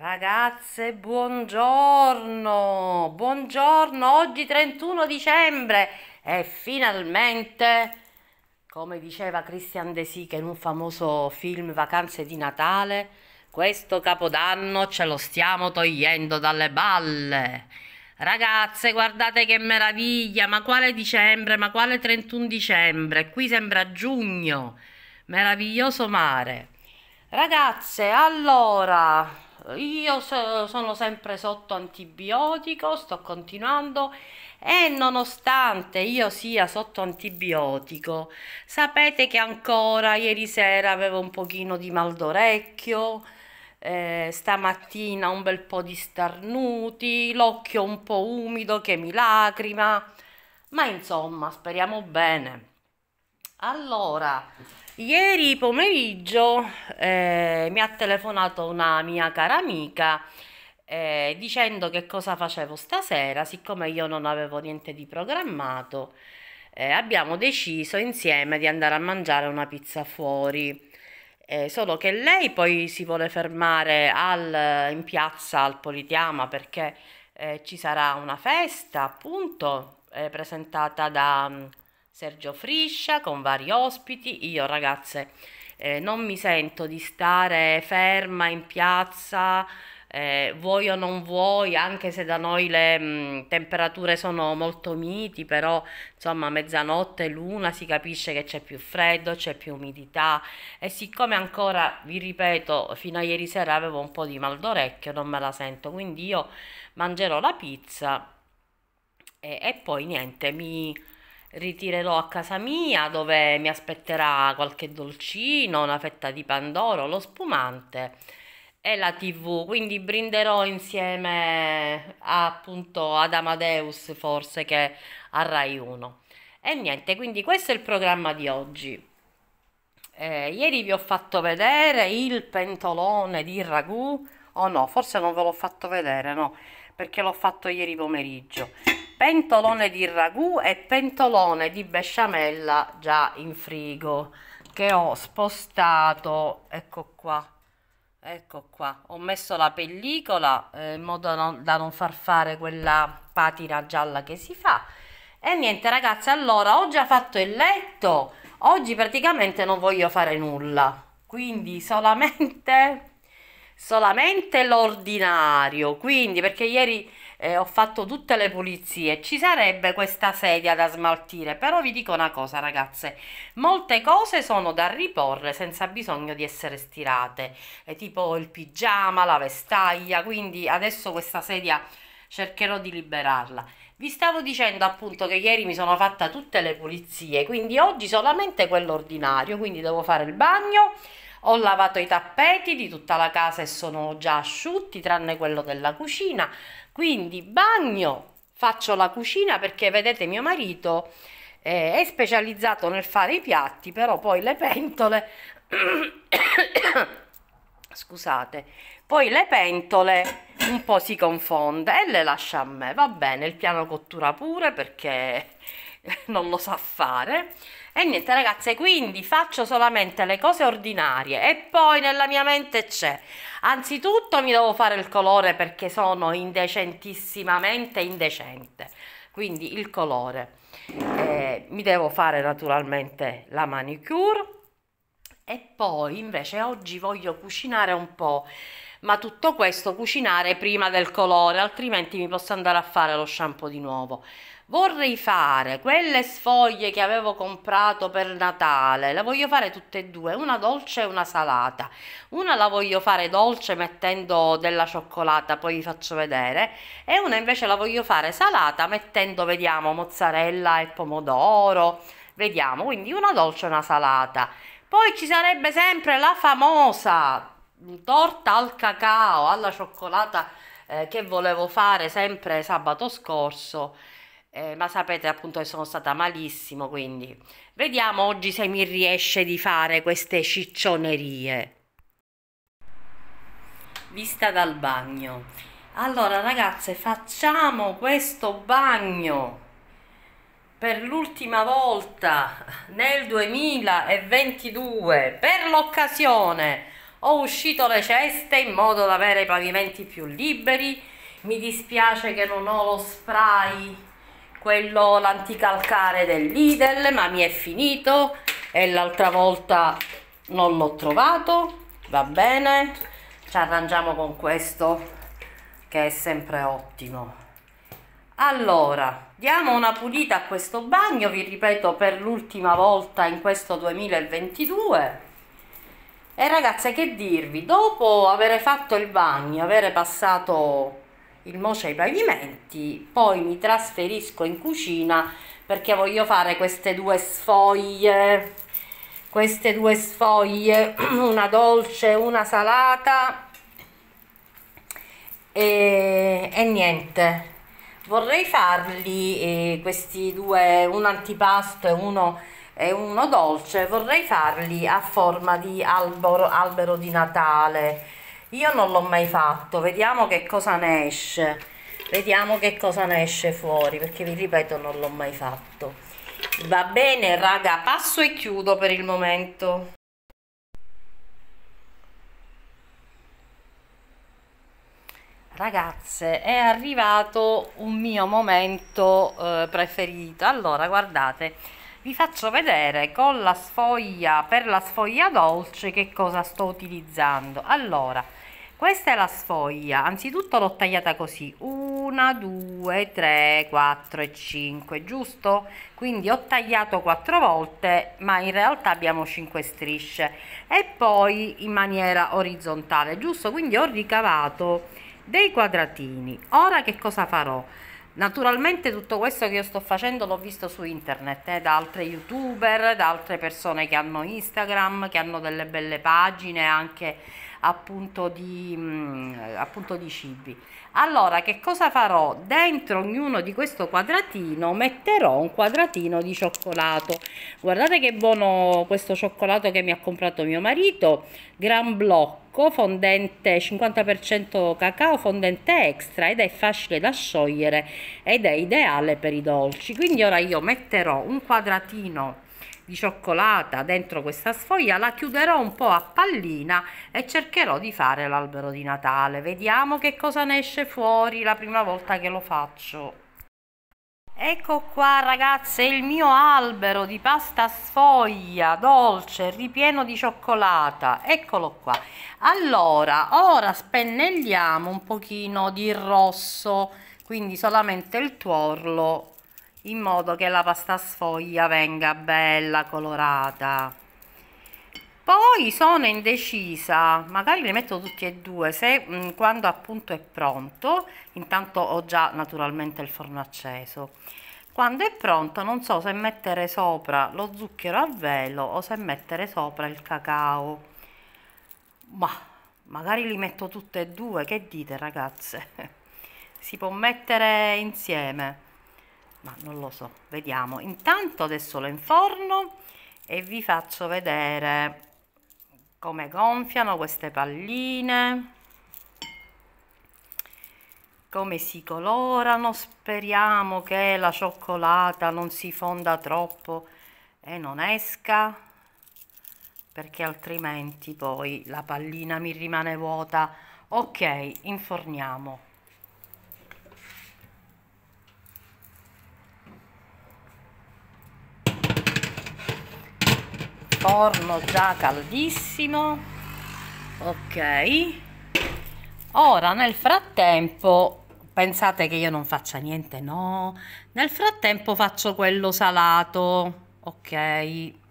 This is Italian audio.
Ragazze, buongiorno, buongiorno, oggi 31 dicembre e finalmente, come diceva Christian De Sica in un famoso film Vacanze di Natale, questo capodanno ce lo stiamo togliendo dalle balle. Ragazze, guardate che meraviglia, ma quale dicembre, ma quale 31 dicembre, qui sembra giugno, meraviglioso mare. Ragazze, allora, io so, sono sempre sotto antibiotico, sto continuando e nonostante io sia sotto antibiotico, sapete che ancora ieri sera avevo un pochino di mal d'orecchio, eh, stamattina un bel po' di starnuti, l'occhio un po' umido che mi lacrima, ma insomma, speriamo bene. Allora, Ieri pomeriggio eh, mi ha telefonato una mia cara amica eh, dicendo che cosa facevo stasera, siccome io non avevo niente di programmato, eh, abbiamo deciso insieme di andare a mangiare una pizza fuori. Eh, solo che lei poi si vuole fermare al, in piazza al Politeama perché eh, ci sarà una festa, appunto, eh, presentata da Sergio Friscia con vari ospiti. Io ragazze eh, non mi sento di stare ferma in piazza, eh, vuoi o non vuoi, anche se da noi le mh, mm, temperature sono molto miti, però insomma mezzanotte, luna si capisce che c'è più freddo, c'è più umidità e siccome ancora, vi ripeto, fino a ieri sera avevo un po' di mal d'orecchio, non me la sento, quindi io mangerò la pizza e, e poi niente, mi ritirerò a casa mia dove mi aspetterà qualche dolcino, una fetta di pandoro, lo spumante e la tv, quindi brinderò insieme a, appunto ad Amadeus forse che a Rai 1. E niente, quindi questo è il programma di oggi. Eh, ieri vi ho fatto vedere il pentolone di ragù, o oh no, forse non ve l'ho fatto vedere, no, perché l'ho fatto ieri pomeriggio pentolone di ragù e pentolone di besciamella già in frigo che ho spostato ecco qua ecco qua. Ho messo la pellicola eh, in modo non, da non far fare quella patina gialla che si fa. E niente ragazzi allora ho già fatto il letto. Oggi praticamente non voglio fare nulla. Quindi solamente solamente l'ordinario. Quindi perché ieri eh, ho fatto tutte le pulizie, ci sarebbe questa sedia da smaltire, però vi dico una cosa ragazze, molte cose sono da riporre senza bisogno di essere stirate, è tipo il pigiama, la vestaglia, quindi adesso questa sedia cercherò di liberarla. Vi stavo dicendo appunto che ieri mi sono fatta tutte le pulizie, quindi oggi solamente quello ordinario, quindi devo fare il bagno, ho lavato i tappeti di tutta la casa e sono già asciutti, tranne quello della cucina. Quindi bagno, faccio la cucina perché vedete mio marito eh, è specializzato nel fare i piatti, però poi le pentole scusate, poi le pentole un po' si confonde e le lascia a me, va bene, il piano cottura pure perché non lo sa fare. E niente ragazze, quindi faccio solamente le cose ordinarie e poi nella mia mente c'è, anzitutto mi devo fare il colore perché sono indecentissimamente indecente, quindi il colore. Eh, mi devo fare naturalmente la manicure. E poi invece oggi voglio cucinare un po' ma tutto questo cucinare prima del colore altrimenti mi posso andare a fare lo shampoo di nuovo vorrei fare quelle sfoglie che avevo comprato per Natale, le voglio fare tutte e due, una dolce e una salata. Una la voglio fare dolce mettendo della cioccolata, poi vi faccio vedere, e una invece la voglio fare salata mettendo, vediamo, mozzarella e pomodoro, vediamo, quindi una dolce e una salata. Poi ci sarebbe sempre la famosa torta al cacao, alla cioccolata eh, che volevo fare sempre sabato scorso eh, ma sapete appunto che sono stata malissimo, quindi vediamo oggi se mi riesce di fare queste ciccionerie. Vista dal bagno. Allora ragazze, facciamo questo bagno per l'ultima volta nel 2022 per l'occasione ho uscito le ceste in modo da avere i pavimenti più liberi. Mi dispiace che non ho lo spray quello l'anticalcare del Lidl ma mi è finito e l'altra volta non l'ho trovato. Va bene ci arrangiamo con questo che è sempre ottimo. Allora diamo una pulita a questo bagno vi ripeto per l'ultima volta in questo 2022 e ragazze che dirvi dopo aver fatto il bagno avere passato il moce ai pavimenti poi mi trasferisco in cucina perché voglio fare queste due sfoglie queste due sfoglie, una dolce, una salata e, e niente. Vorrei farli eh, questi due, un antipasto e uno, e uno dolce, vorrei farli a forma di albero, albero di Natale. Io non l'ho mai fatto, vediamo che cosa ne esce. Vediamo che cosa ne esce fuori, perché vi ripeto non l'ho mai fatto va bene raga passo e chiudo per il momento ragazze è arrivato un mio momento eh, preferito allora guardate vi faccio vedere con la sfoglia per la sfoglia dolce che cosa sto utilizzando. Allora questa è la sfoglia. Anzitutto l'ho tagliata così. 1 2 3 4 e 5 giusto? Quindi ho tagliato quattro volte ma in realtà abbiamo 5 strisce. E poi in maniera orizzontale giusto? Quindi ho ricavato dei quadratini. Ora che cosa farò Naturalmente tutto questo che io sto facendo l'ho visto su internet, eh, da altre youtuber, da altre persone che hanno Instagram, che hanno delle belle pagine anche appunto di, mm, appunto di cibi. Allora, che cosa farò? Dentro ognuno di questo quadratino metterò un quadratino di cioccolato. Guardate che buono questo cioccolato che mi ha comprato mio marito, gran blocco, fondente 50% cacao, fondente extra ed è facile da sciogliere ed è ideale per i dolci. Quindi ora io metterò un quadratino di cioccolata dentro questa sfoglia la chiuderò un po' a pallina e cercherò di fare l'albero di Natale. Vediamo che cosa ne esce fuori la prima volta che lo faccio. Ecco qua ragazze il mio albero di pasta sfoglia dolce ripieno di cioccolata, eccolo qua. Allora, ora spennelliamo un pochino di rosso, quindi solamente il tuorlo in modo che la pasta sfoglia venga bella colorata. Poi sono indecisa magari le metto tutti e due se mh, mm, quando appunto è pronto intanto ho già naturalmente il forno acceso. Quando è pronto non so se mettere sopra lo zucchero a velo o se mettere sopra il cacao. Ma magari li metto tutte e due che dite ragazze? Si può mettere insieme ma non lo so vediamo. Intanto adesso lo inforno e vi faccio vedere come gonfiano queste palline come si colorano. Speriamo che la cioccolata non si fonda troppo e non esca perché altrimenti poi la pallina mi rimane vuota. Ok inforniamo forno già caldissimo. Ok. Ora nel frattempo pensate che io non faccia niente no? Nel frattempo faccio quello salato. Ok